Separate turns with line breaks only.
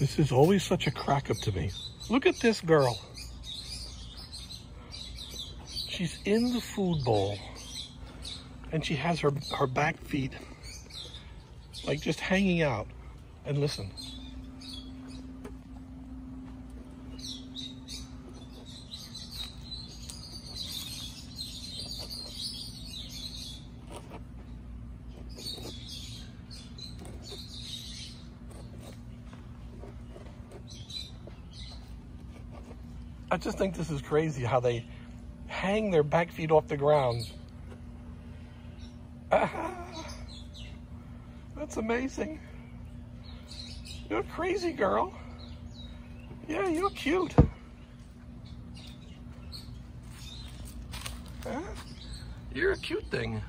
This is always such a crack up to me. Look at this girl. She's in the food bowl and she has her, her back feet like just hanging out. And listen. I just think this is crazy how they hang their back feet off the ground. Ah. that's amazing. You're crazy, girl. Yeah, you're cute. Huh? You're a cute thing.